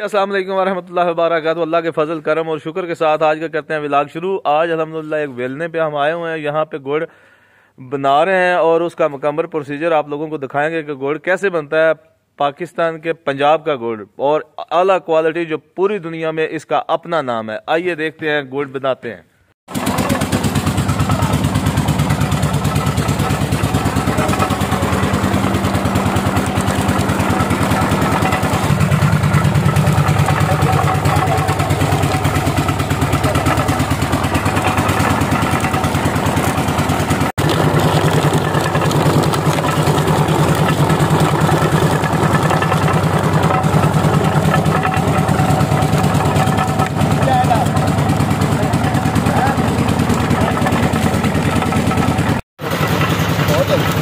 अस्सलाम वालेकुम वबरक अल्लाह के फजल, करम और शुक्र के साथ आज का करते हैं विलाग शुरू। आज अलहमदिल्ला एक वेलने पे हम आए हुए हैं, यहाँ पे गुड़ बना रहे हैं और उसका मुकम्मल प्रोसीजर आप लोगों को दिखाएँगे कि गुड़ कैसे बनता है, पाकिस्तान के पंजाब का गुड़ और अला क्वालिटी जो पूरी दुनिया में इसका अपना नाम है। आइए देखते हैं, गुड़ बनाते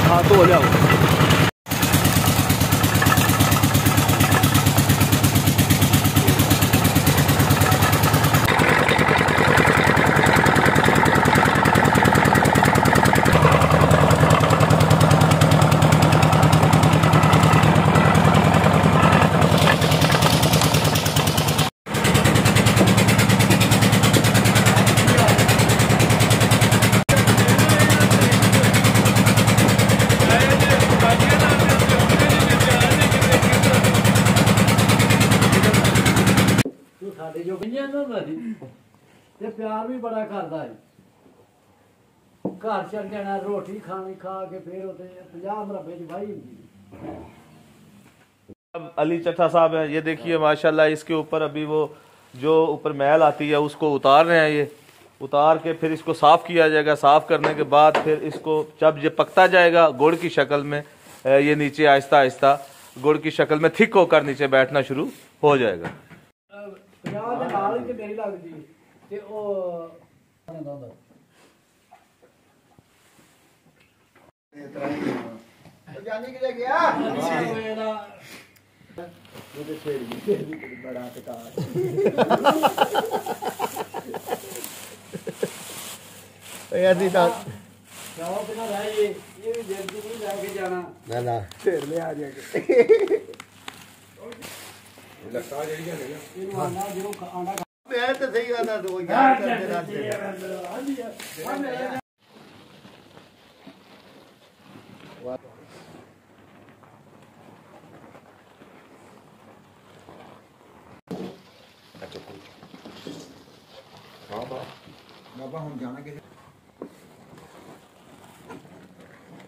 हाँ तो हो जाओ ਤੂੰ ਸਾਡੇ ਜੋ ਗਈਆਂ ਨਾ ਹੁੰਦਾ ਸੀ ਤੇ ਪਿਆਰ ਵੀ ਬੜਾ ਕਰਦਾ ਸੀ ਘਰ ਚੱਲ ਜਾਣਾ ਰੋਟੀ ਖਾਣੀ ਖਾ ਕੇ ਫੇਰ ਉਤੇ 50 ਮਰਬੇ ਚ ਵਾਹੀ ਹੁੰਦੀ ਸੀ। अब अली चट्ठा साहब हैं ये देखिए माशाल्लाह इसके ऊपर अभी वो जो ऊपर मैल आती है उसको उतार रहे हैं ये उतार के फिर इसको साफ किया जाएगा साफ करने के बाद फिर इसको जब ये पकता जाएगा गुड़ की शक्ल में अ, ये नीचे आहिस्ता आहिस्ता गुड़ की शक्ल में थिक होकर नीचे बैठना शुरू हो जाएगा ਅਹ ਪੰਜਾਹ ਦੇ ਨਾਲ ਹੀ ਤੇ ਮੇਰੀ ਲੱਗਦੀ ਤੇ ਉਹ ਜਾਂਦਾ ਹੁੰਦਾ ਜਾਨੀ ਕਿਤੇ ਗਿਆ? ਉਹਦੇ ਛੇੜੀ ਬੜਾ ਟਕਾਰ ਇਹ ਅਸੀਂ ਤਾਂ ਕਿਉਂ ਬਿਨਾ ਰਹਿ ਇਹ ਵੀ ਦੀ ਨਹੀਂ ਲੈ ਕੇ ਜਾਣਾ। ਨਾ ਨਾ। ਢੇਰ ਲਿਆ ਜਾ ਕੇ। ਮੈਂ ਤਾਂ ਸਹੀ ਗੱਲ ਆ ਦੋ ਯਾਰ ਕਰਦੇ ਰਹਿੰਦੇ ਬਾਬਾ ਹੁਣ ਜਾਣਾ ਕਿਤੇ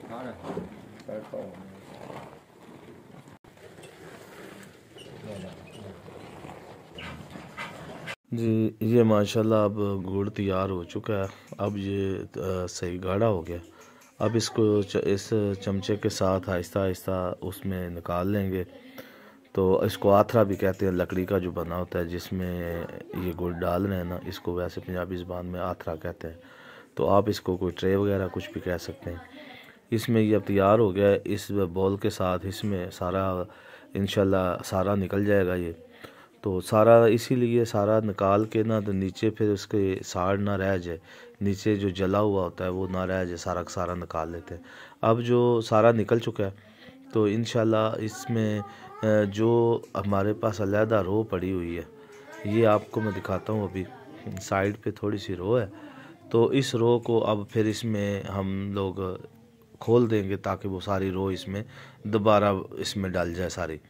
ਸਾਰਾ जी ये माशाल्लाह अब गुड़ तैयार हो चुका है। अब ये सही गाढ़ा हो गया। अब इसको च, इस चमचे के साथ आहिस्ता आहिस्ता उसमें निकाल लेंगे। तो इसको आथरा भी कहते हैं लकड़ी का जो बना होता है जिसमें ये गुड़ डाल रहे हैं ना इसको वैसे पंजाबी ज़बान में आथरा कहते हैं। तो आप इसको कोई ट्रे वगैरह कुछ भी कह सकते हैं। इसमें ये अब तैयार हो गया इस बॉल के साथ इसमें सारा इंशाल्लाह सारा निकल जाएगा ये। तो सारा इसीलिए सारा निकाल के ना तो नीचे फिर उसके साड़ ना रह जाए। नीचे जो जला हुआ होता है वो ना रह जाए, सारा का सारा निकाल लेते हैं। अब जो सारा निकल चुका है तो इन इसमें जो हमारे पास अलहदा रो पड़ी हुई है, ये आपको मैं दिखाता हूँ अभी। साइड पे थोड़ी सी रो है तो इस रो को अब फिर इसमें हम लोग खोल देंगे ताकि वो सारी रो इसमें दोबारा इसमें डल जाए सारी।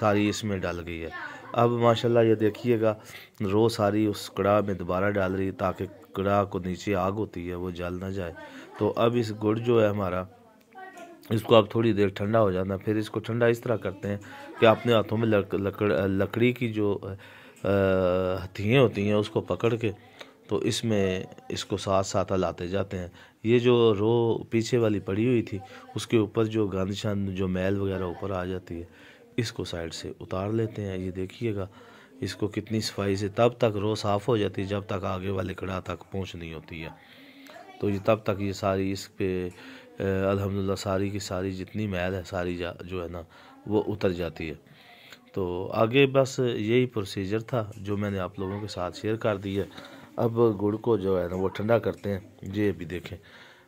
सारी इसमें डल गई है। अब माशाल्लाह ये देखिएगा रो सारी उस कड़ा में दोबारा डाल रही है ताकि कड़ा को नीचे आग होती है वो जल ना जाए। तो अब इस गुड़ जो है हमारा इसको अब थोड़ी देर ठंडा हो जाना फिर इसको ठंडा इस तरह करते हैं कि अपने हाथों में लक, लकड़ लकड़ी की जो हथियाँ होती हैं उसको पकड़ के तो इसमें इसको साथ साथ हलाते जाते हैं। ये जो रो पीछे वाली पड़ी हुई थी उसके ऊपर जो गंद जो मैल वगैरह ऊपर आ जाती है इसको साइड से उतार लेते हैं। ये देखिएगा, इसको कितनी सफ़ाई से तब तक रो साफ़ हो जाती है जब तक आगे वाले कड़ा तक पहुँच नहीं होती है। तो ये तब तक ये सारी इस पे अलहमदिल्ला सारी की सारी जितनी मैल है, सारी जा, जो है ना, वो उतर जाती है। तो आगे बस यही प्रोसीजर था जो मैंने आप लोगों के साथ शेयर कर दी है। अब गुड़ को जो है ना, वो ठंडा करते हैं। ये भी देखें।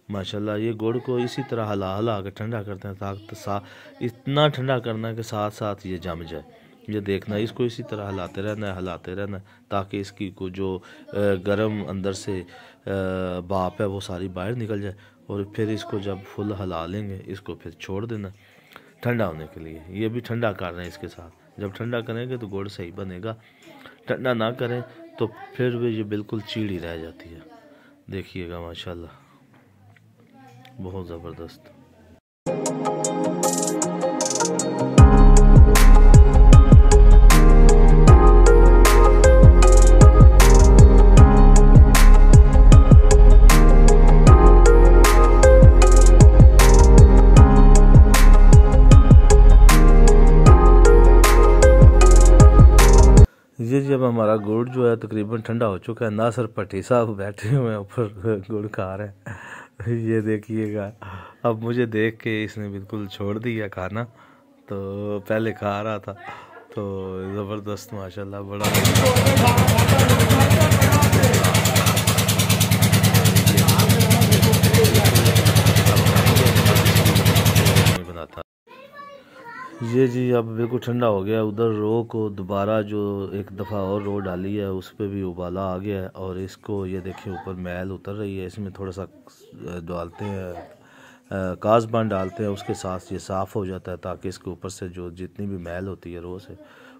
माशाल्लाह, ये गुड़ को इसी तरह हला हला कर ठंडा करते हैं ताकि सा, इतना ठंडा करना है कि साथ साथ ये जम जाए। ये देखना, इसको इसी तरह हलाते रहना है, हलाते रहना है, ताकि इसकी को जो गर्म अंदर से बाप है, वो सारी बाहर निकल जाए और फिर इसको जब फुल हला लेंगे, इसको फिर छोड़ देना ठंडा होने के लिए। ये भी ठंडा कर रहे हैं इसके साथ। जब ठंडा करेंगे तो गुड़ सही बनेगा। ठंडा ना करें तो फिर भी ये बिल्कुल चीड़ी रह जाती है। देखिएगा, माशाल्लाह। बहुत ज़बरदस्त। ये जब हमारा गुड़ जो है तकरीबन ठंडा हो चुका है, नासर पट्टी साहब बैठे हुए हैं ऊपर, गुड़ खा रहे हैं। ये देखिएगा। अब मुझे देख के इसने बिल्कुल छोड़ दिया खाना। तो पहले खा रहा था। तो ज़बरदस्त, माशाल्लाह, बड़ा। ये जी, अब बिल्कुल ठंडा हो गया उधर रो को दोबारा जो एक दफ़ा और रो डाली है, उस पर भी उबाला आ गया है और इसको, ये देखिए, ऊपर मैल उतर रही है। इसमें थोड़ा सा डालते हैं काजबान डालते हैं, उसके साथ ये साफ़ हो जाता है ताकि इसके ऊपर से जो जितनी भी मैल होती है रो से,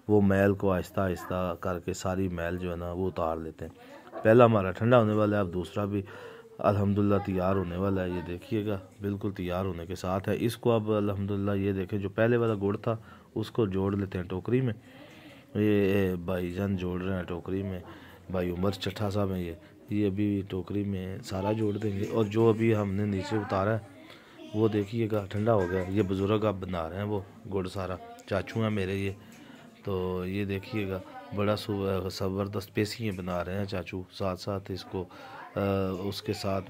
वो मैल को आहिस्ता आहिस्ता करके सारी मैल जो है ना, वो उतार लेते हैं। पहला हमारा ठंडा होने वाला है, अब दूसरा भी अल्हम्दुलिल्लाह तैयार होने वाला है, ये देखिएगा। बिल्कुल तैयार होने के साथ है। इसको अब अल्हम्दुलिल्लाह ये देखें, जो पहले वाला गुड़ था, उसको जोड़ लेते हैं टोकरी में। ये भाई जान जोड़ रहे हैं टोकरी में। भाई उमर चट्ठा साहब हैं ये। ये अभी टोकरी में सारा जोड़ देंगे। और जो अभी हमने नीचे उतारा है, वो देखिएगा, ठंडा हो गया। ये बुज़ुर्ग आप बना रहे हैं वो गुड़ सारा। चाचू हैं मेरे ये। तो ये देखिएगा, बड़ा ज़बरदस्त पेशियाँ बना रहे हैं चाचू। साथ साथ इसको उसके साथ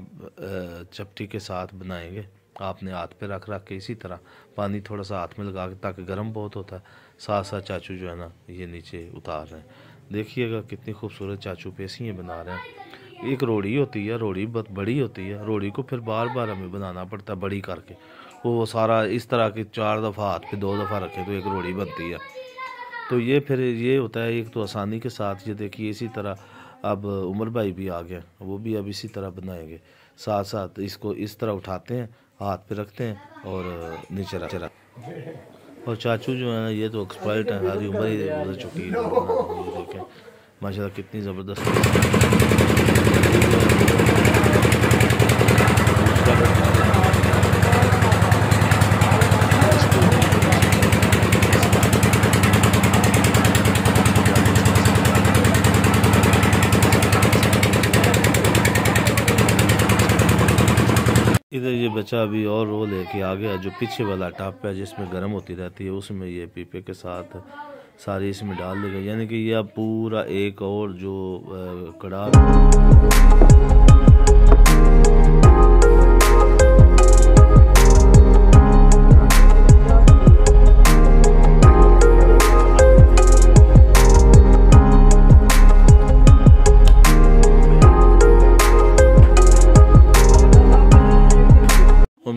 चपटी के साथ बनाएँगे। आपने हाथ पे रख रख के इसी तरह पानी थोड़ा सा हाथ में लगा के, ताकि गर्म बहुत होता है। साथ साथ चाचू जो है ना, ये नीचे उतार रहे हैं। देखिएगा कितनी खूबसूरत चाचू पेशियाँ बना रहे हैं। एक रोड़ी होती है, रोड़ी बहुत बड़ी होती है। रोड़ी को फिर बार बार हमें बनाना पड़ता है बड़ी करके। वो सारा इस तरह के चार दफ़ा हाथ पे, दो दफ़ा रखे तो एक रोड़ी बनती है। तो ये फिर ये होता है, एक तो आसानी के साथ, ये देखिए इसी तरह अब उमर भाई भी आ गए, वो भी अब इसी तरह बनाएँगे। साथ साथ इसको इस तरह उठाते हैं, हाथ पे रखते हैं और नीचे रख और चाचू जो है, ये तो एक्सपर्ट है, सारी उम्र ही गुजर चुकी है। माशा कितनी ज़बरदस्त। बच्चा अभी और रोल है कि आगे जो पीछे वाला टप है, जिसमें गर्म होती रहती है, उसमें ये पीपे के साथ सारी इसमें डाल देगा यानी कि यह पूरा एक और जो कड़ा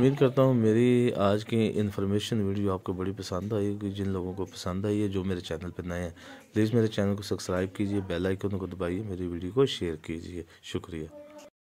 उम्मीद करता हूँ मेरी आज की इन्फॉर्मेशन वीडियो आपको बड़ी पसंद आई कि जिन लोगों को पसंद आई है, जो मेरे चैनल पर नए हैं। प्लीज़ मेरे चैनल को सब्सक्राइब कीजिए बेल आइकन को दबाइए, मेरी वीडियो को शेयर कीजिए। शुक्रिया।